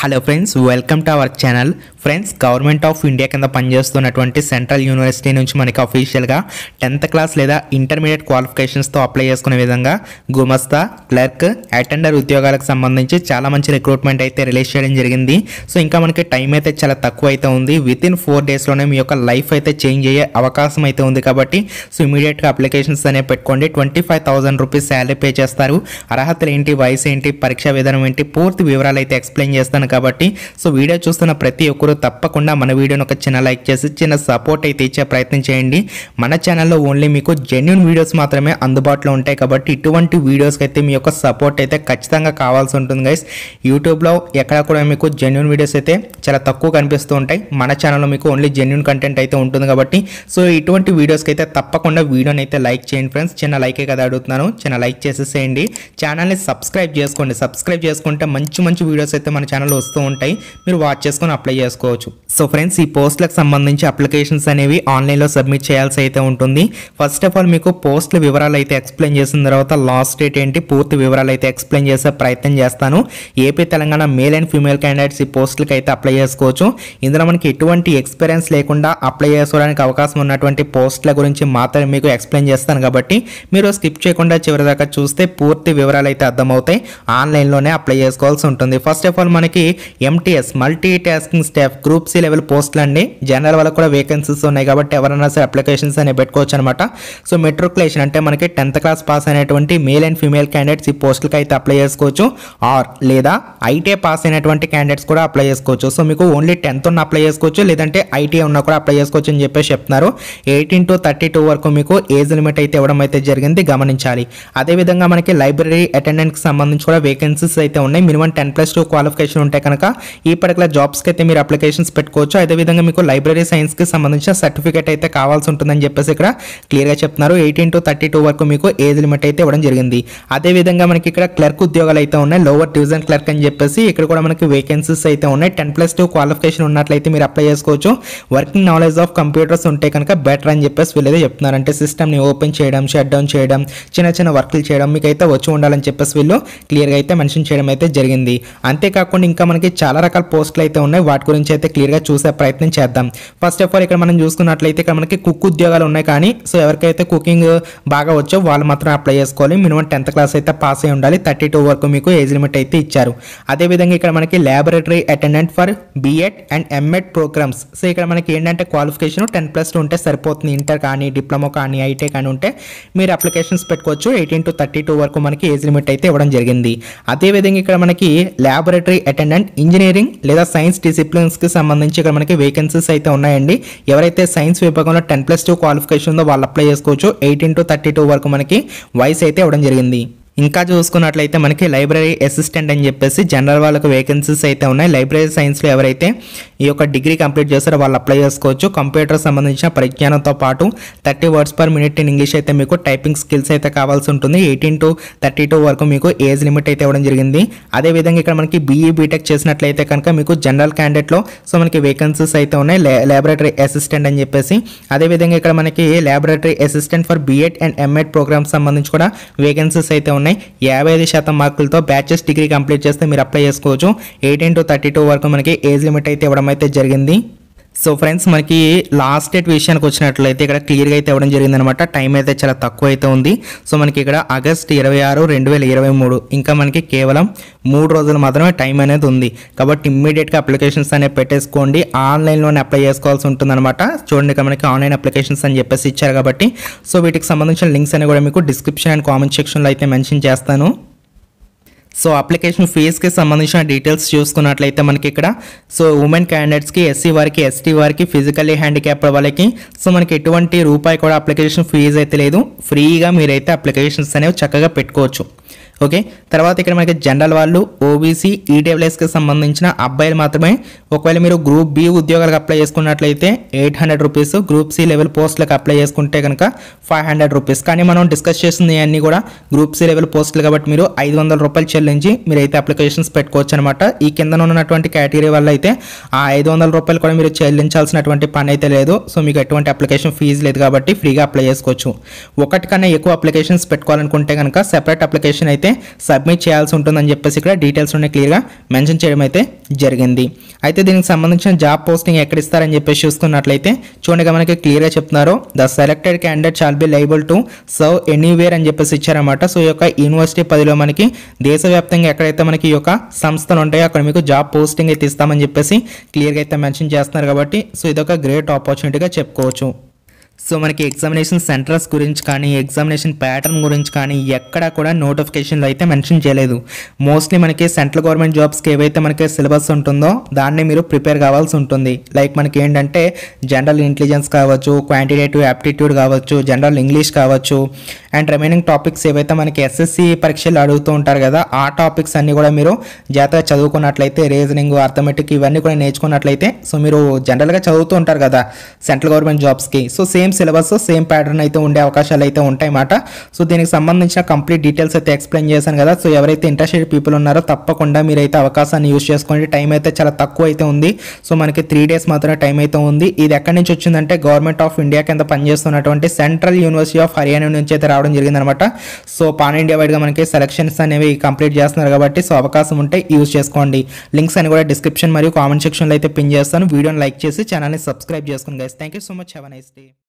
Hello friends welcome to our channel friends government of India కింద పనిచేస్తున్నటువంటి central university నుంచి మనకి అఫీషియల్గా టెన్త్ క్లాస్ లేదా ఇంటర్మీడియట్ క్వాలిఫికేషన్స్తో అప్లై చేసుకునే విధంగా గుమస్తా క్లర్క్ అటెండర్ ఉద్యోగాలకు సంబంధించి చాలా మంచి రిక్రూట్మెంట్ అయితే రిలీజ్ చేయడం జరిగింది. సో ఇంకా మనకి టైం అయితే చాలా తక్కువ అయితే ఉంది. విత్ ఇన్ ఫోర్ డేస్లోనే మీ యొక్క లైఫ్ అయితే చేంజ్ అయ్యే అవకాశం అయితే ఉంది కాబట్టి సో ఇమీడియట్గా అప్లికేషన్స్ అనేవి పెట్టుకోండి. Twenty five thousand rupees salary pay చేస్తారు. అర్హతలు ఏంటి వయసు ఏంటి పరీక్షా విధానం ఏంటి పూర్తి వివరాలు అయితే ఎక్స్ప్లెయిన్ చేస్తాను కాబట్టి సో వీడియో చూస్తున్న ప్రతి ఒక్కరూ తప్పకుండా మన వీడియోని ఒక చిన్న లైక్ చేసి చిన్న సపోర్ట్ అయితే ఇచ్చే ప్రయత్నం చేయండి. మన ఛానల్లో ఓన్లీ మీకు జెన్యున్ వీడియోస్ మాత్రమే అందుబాటులో ఉంటాయి కాబట్టి ఇటువంటి వీడియోస్కి అయితే మీ యొక్క సపోర్ట్ అయితే ఖచ్చితంగా కావాల్సి ఉంటుంది గైస్ యూట్యూబ్లో ఎక్కడ కూడా మీకు జెన్యున్ వీడియోస్ అయితే చాలా తక్కువ కనిపిస్తూ ఉంటాయి. మన ఛానల్లో మీకు ఓన్లీ జెన్యున్ కంటెంట్ అయితే ఉంటుంది కాబట్టి సో ఇటువంటి వీడియోస్కి అయితే తప్పకుండా వీడియోని అయితే లైక్ చేయండి ఫ్రెండ్స్ చిన్న లైకే కదా అడుగుతున్నాను. చిన్న లైక్ చేసేసేయండి. ఛానల్ని సబ్స్క్రైబ్ చేసుకోండి. సబ్స్క్రైబ్ చేసుకుంటే మంచి మంచి వీడియోస్ అయితే మన ఛానల్లో వస్తూ ఉంటాయి. మీరు వాచ్ చేసుకొని అప్లై చేసుకోవచ్చు. సో ఫ్రెండ్స్ ఈ పోస్టులకు సంబంధించి అప్లికేషన్స్ అనేవి ఆన్లైన్లో సబ్మిట్ చేయాల్సి అయితే ఉంటుంది. ఫస్ట్ ఆఫ్ ఆల్ మీకు పోస్టుల వివరాలు అయితే ఎక్స్ప్లెయిన్ చేసిన తర్వాత లాస్ట్ డేట్ ఏంటి పూర్తి వివరాలు అయితే ఎక్స్ప్లెయిన్ చేసే ప్రయత్నం చేస్తాను. AP Telangana male and female candidates ఈ పోస్టులకు అయితే అప్లై చేసుకోవచ్చు. ఇందులో మనకి ఎటువంటి ఎక్స్పీరియన్స్ లేకుండా అప్లై చేసుకోవడానికి అవకాశం ఉన్నటువంటి పోస్టుల గురించి మాత్రమే మీకు ఎక్స్ప్లెయిన్ చేస్తాను కాబట్టి మీరు స్కిప్ చేయకుండా చివరి దాకా చూస్తే పూర్తి వివరాలు అయితే అర్థమవుతాయి. ఆన్లైన్లోనే అప్లై చేసుకోవాల్సి ఉంటుంది. ఫస్ట్ ఆఫ్ ఆల్ మనకి MTS multi tasking staff group C level పోస్టులు అండి జనరల్ వాళ్ళకి కూడా వేకెన్సీస్ ఉన్నాయి కాబట్టి ఎవరైనా సరే అప్లికేషన్స్ అనేవి పెట్టుకోవచ్చు అనమాట సో మెట్రికులేషన్ అంటే మనకి టెన్త్ క్లాస్ పాస్ అయినటువంటి మేల్ అండ్ ఫీమేల్ క్యాండిడేట్స్ ఈ పోస్టులకి అయితే అప్లై చేసుకోవచ్చు. ఆర్ లేదా ఐటీఐ పాస్ అయినటువంటి క్యాండిడేట్స్ కూడా అప్లై చేసుకోవచ్చు. సో మీకు ఓన్లీ టెన్త్ ఉన్న అప్లై చేసుకోవచ్చు. లేదంటే ఐటీఐ ఉన్నా కూడా అప్లై చేసుకోవచ్చు అని చెప్పేసి చెప్తున్నారు. ఎయిటీన్ టు థర్టీ టూ వరకు మీకు ఏజ్ లిమిట్ అయితే ఇవ్వడం అయితే జరిగింది. గమనించాలి. అదేవిధంగా మనకి లైబ్రరీ అటెండెంట్కి సంబంధించి కూడా వేకెన్సీస్ అయితే ఉన్నాయి. Minimum ten plus two qualification ఉంటే కనుక ఈ పర్టికులర్ జాబ్స్కి అయితే మీరు అప్లికేషన్స్ పెట్టుకోవచ్చు. అదేవిధంగా మీకు లైబ్రరీ సైన్స్కి సంబంధించిన సర్టిఫికేట్ అయితే కావాల్సి ఉంటుందని చెప్పేసి ఇక్కడ క్లియర్గా చెప్తున్నారు. ఎయిటీన్ టు థర్టీ టూ వరకు మీకు ఏజ్ లిమిట్ అయితే ఇవ్వడం జరిగింది. అదేవిధంగా మనకి ఇక్కడ క్లర్క్ ఉద్యోగాలు అయితే ఉన్నాయి. లోవర్ డివిజన్ క్లర్క్ అని చెప్పేసి ఇక్కడ కూడా మనకి వేకెన్సీస్ అయితే ఉన్నాయి. టెన్ ప్లస్ టూ క్వాలిఫికేషన్ ఉన్నట్లయితే మీరు అప్లై చేసుకోవచ్చు. వర్కింగ్ నాలెడ్జ్ ఆఫ్ కంప్యూటర్స్ ఉంటే కనుక బెటర్ అని చెప్పేసి వీళ్ళైతే చెప్తున్నారు. అంటే సిస్టమ్ని ఓపెన్ చేయడం షట్ డౌన్ చేయడం చిన్న చిన్న వర్క్లు చేయడం మీకు అయితే వచ్చి ఉండాలని చెప్పేసి వీళ్ళు క్లియర్గా అయితే మెన్షన్ చేయడం అయితే జరిగింది. అంతేకాకుండా ఇంకా మనకి చాలా రకాల పోస్టులు అయితే ఉన్నాయి. వాటి గురించి అయితే క్లియర్గా చూసే ప్రయత్నం చేద్దాం. ఫస్ట్ ఆఫ్ ఆల్ ఇక్కడ మనం చూసుకున్నట్లయితే ఇక్కడ మనకి కుక్ ఉద్యోగాలు ఉన్నాయి కానీ సో ఎవరికైతే కుకింగ్ బాగా వచ్చో వాళ్ళు మాత్రం అప్లై చేసుకోవాలి. మినిమం టెన్త్ క్లాస్ అయితే పాస్ అయి ఉండాలి. థర్టీ టూ వరకు మీకు ఏజ్ లిమిట్ అయితే ఇచ్చారు. అదేవిధంగా ఇక్కడ మనకి laboratory attendant for BEd and MEd programmes so ఇక్కడ మనకి ఏంటంటే క్వాలిఫికేషన్ టెన్ ప్లస్ టూ ఉంటే సరిపోతుంది. ఇంటర్ కానీ డిప్లొమా కానీ ఐటీ కానీ ఉంటే మీరు అప్లికేషన్స్ పెట్టుకోవచ్చు. ఎయిటీన్ టు థర్టీ టూ వరకు మనకి ఏజ్ లిమిట్ అయితే ఇవ్వడం జరిగింది. అదేవిధంగా ఇక్కడ మనకి ల్యాబొరేటరీ అటెండెంట్ ఇంజనీరింగ్ లేదా సైన్స్ డిసిప్లిన్స్కి సంబంధించి ఇక్కడ మనకి వేకెన్సీస్ అయితే ఉన్నాయండి. ఎవరైతే సైన్స్ విభాగంలో టెన్ ప్లస్ టూ క్వాలిఫికేషన్ ఉందో వాళ్ళు అప్లై చేసుకోవచ్చు. ఎయిటీన్ టు థర్టీ టూ వరకు మనకి వయసు అయితే ఇవ్వడం జరిగింది. ఇంకా చూసుకున్నట్లయితే మనకి లైబ్రరీ అసిస్టెంట్ అని చెప్పేసి జనరల్ వాళ్ళకి వేకెన్సీస్ అయితే ఉన్నాయి. లైబ్రరీ సైన్స్లో ఎవరైతే ఈ యొక్క డిగ్రీ కంప్లీట్ చేస్తారో వాళ్ళు అప్లై చేసుకోవచ్చు. కంప్యూటర్ సంబంధించిన పరిజ్ఞానంతో పాటు thirty words per minute in English అయితే మీకు టైపింగ్ స్కిల్స్ అయితే కావాల్సి ఉంటుంది. ఎయిటీన్ టు థర్టీ టూ వరకు మీకు ఏజ్ లిమిట్ అయితే ఇవ్వడం జరిగింది. అదేవిధంగా ఇక్కడ మనకి బీఈ బీటెక్ చేసినట్లయితే కనుక మీకు జనరల్ క్యాండిడేట్లో సో మనకి వేకెన్సీస్ అయితే ఉన్నాయి. ల్యాబొరేటరీ అసిస్టెంట్ అని చెప్పేసి. అదేవిధంగా ఇక్కడ మనకి laboratory assistant for BEd and MEd programmes సంబంధించి కూడా వేకెన్సీస్ అయితే ఉన్నాయి. యాభై ఐదు శాతం మార్కులతో బ్యాచెస్ డిగ్రీ కంప్లీట్ చేస్తే మీరు అప్లై చేసుకోవచ్చు. ఎయిటీన్ టు థర్టీ టూ వరకు మనకి ఏజ్ లిమిట్ అయితే ఇవ్వడం అయితే జరిగింది. సో ఫ్రెండ్స్ మనకి లాస్ట్ డేట్ విషయానికి వచ్చినట్లయితే ఇక్కడ క్లియర్గా అయితే ఇవ్వడం జరిగిందనమాట. టైం అయితే చాలా తక్కువ అయితే ఉంది. సో మనకి ఇక్కడ ఆగస్ట్ ఇరవై ఆరు రెండు వేల ఇరవై మూడు. ఇంకా మనకి కేవలం మూడు రోజులు మాత్రమే టైం అనేది ఉంది. కాబట్టి ఇమ్మీడియట్గా అప్లికేషన్స్ అనేవి పెట్టేసుకోండి. ఆన్లైన్లోనే అప్లై చేసుకోవాల్సి ఉంటుందన్నమాట చూడండి ఇక్కడ మనకి ఆన్లైన్ అప్లికేషన్స్ అని చెప్పేసి ఇచ్చారు కాబట్టి. సో వీటికి సంబంధించిన లింక్స్ అనేవి కూడా మీకు డిస్క్రిప్షన్ అండ్ కామెంట్ సెక్షన్లో అయితే మెన్షన్ చేస్తాను. సో అప్లికేషన్ ఫీజ్కి సంబంధించిన డీటెయిల్స్ చూసుకున్నట్లయితే మనకి ఇక్కడ. సో ఉమెన్ క్యాండిడేట్స్కి ఎస్సీ వారికి ఎస్టీ వారికి ఫిజికల్లీ హ్యాండిక్యాప్ వాళ్ళకి. సో మనకి ఎటువంటి రూపాయి కూడా అప్లికేషన్ ఫీజు అయితే లేదు. ఫ్రీగా మీరైతే అప్లికేషన్స్ అనేవి చక్కగా పెట్టుకోవచ్చు. ఓకే? తర్వాత ఇక్కడ మనకి జనరల్ వాళ్ళు ఓబీసీ ఈడబ్ల్యూఎస్కి సంబంధించిన అబ్బాయిలు మాత్రమే. ఒకవేళ మీరు గ్రూప్ బి ఉద్యోగాలకు అప్లై చేసుకున్నట్లయితే eight hundred rupees group C level పోస్టులకు అప్లై చేసుకుంటే కనుక ఫైవ్ హండ్రెడ్ రూపీస్. కానీ మనం డిస్కస్ చేసింది అన్నీ కూడా గ్రూప్ సి లెవెల్ పోస్టులు కాబట్టి మీరు ఐదు వందల రూపాయలు చెల్లించి మీరైతే అప్లికేషన్స్ పెట్టుకోవచ్చు అనమాట ఈ కింద ఉన్నటువంటి కేటగిరీ వల్ల అయితే ఆ ఐదు వందల రూపాయలు కూడా మీరు చెల్లించాల్సినటువంటి పని అయితే లేదు. సో మీకు ఎటువంటి అప్లికేషన్ ఫీజు లేదు కాబట్టి ఫ్రీగా అప్లై చేసుకోవచ్చు. ఒకటి కన్నా ఎక్కువ అప్లికేషన్స్ పెట్టుకోవాలనుకుంటే కనుక సెపరేట్ అప్లికేషన్ అయితే అయితే సబ్మిట్ చేయాల్సి ఉంటుందని చెప్పేసి ఇక్కడ డీటెయిల్స్ ఉన్నాయి క్లియర్గా మెన్షన్ చేయడం అయితే జరిగింది. అయితే దీనికి సంబంధించిన జాబ్ పోస్టింగ్ ఎక్కడ ఇస్తారని చెప్పేసి చూసుకున్నట్లయితే చూడగా మనకి క్లియర్గా చెప్తున్నారు. The selected candidate shall be liable to serve anywhere అని చెప్పేసి ఇచ్చారన్నమాట. సో ఈ యొక్క యూనివర్సిటీ పదిలో మనకి దేశవ్యాప్తంగా ఎక్కడైతే మనకి ఈ యొక్క సంస్థలు ఉంటాయో అక్కడ మీకు జాబ్ పోస్టింగ్ అయితే ఇస్తామని చెప్పేసి క్లియర్గా అయితే మెన్షన్ చేస్తున్నారు కాబట్టి సో ఇదొక గ్రేట్ ఆపర్చునిటీగా చెప్పుకోవచ్చు. సో మనకి ఎగ్జామినేషన్ సెంటర్స్ గురించి కానీ ఎగ్జామినేషన్ ప్యాటర్న్ గురించి కానీ ఎక్కడ కూడా నోటిఫికేషన్లు అయితే మెన్షన్ చేయలేదు. మోస్ట్లీ మనకి సెంట్రల్ గవర్నమెంట్ జాబ్స్కి ఏవైతే మనకి సిలబస్ ఉంటుందో దాన్ని మీరు ప్రిపేర్ కావాల్సి ఉంటుంది. లైక్ మనకి ఏంటంటే జనరల్ ఇంటెలిజెన్స్ కావచ్చు క్వాంటిటేటివ్ యాప్టిట్యూడ్ కావచ్చు జనరల్ ఇంగ్లీష్ కావచ్చు అండ్ రిమైనింగ్ టాపిక్స్ ఏవైతే మనకి ఎస్ఎస్సి పరీక్షలు అడుగుతూ ఉంటారు కదా ఆ టాపిక్స్ అన్నీ కూడా మీరు జాగ్రత్తగా చదువుకున్నట్లయితే రీజనింగ్ అర్థమెటిక్ ఇవన్నీ కూడా నేర్చుకున్నట్లయితే సో మీరు జనరల్గా చదువుతూ ఉంటారు కదా సెంట్రల్ గవర్నమెంట్ జాబ్స్కి so same syllabus same pattern అయితే ఉండే అవకాశాలు అయితే ఉంటాయి మాట సో దీనికి సంబంధించిన కంప్లీట్ డీటెయిల్స్ అయితే ఎక్స్ప్లెయిన్ చేశాను కదా. సో ఎవరైతే ఇంట్రెస్టెడ్ పీపుల్ ఉన్నారో తప్పకుండా మీరైతే అవకాశాన్ని యూస్ చేసుకోండి. టైం అయితే చాలా తక్కువ అయితే ఉంది. సో మనకి త్రీ డేస్ మాత్రమే టైం అయితే ఉంది. ఇది ఎక్కడి నుంచి వచ్చిందంటే గవర్నమెంట్ ఆఫ్ ఇండియా కింద పనిచేస్తున్నటువంటి సెంట్రల్ యూనివర్సిటీ ఆఫ్ హర్యానా నుంచి అయితే రావడం జరిగిందనమాట సో పాన్ ఇండియా వైడ్గా మనకి సెలక్షన్స్ అనేవి కంప్లీట్ చేస్తున్నారు కాబట్టి సో అవకాశం ఉంటే యూజ్ చేసుకోండి. లింక్స్ అని కూడా డిస్క్రిప్షన్ మరియు కామెంట్ సెక్షన్లో అయితే పిన్ చేస్తాను. వీడియోని లైక్ చేసి ఛానల్ని సబ్స్క్రైబ్ చేసుకోండి guys thank you so much have nice day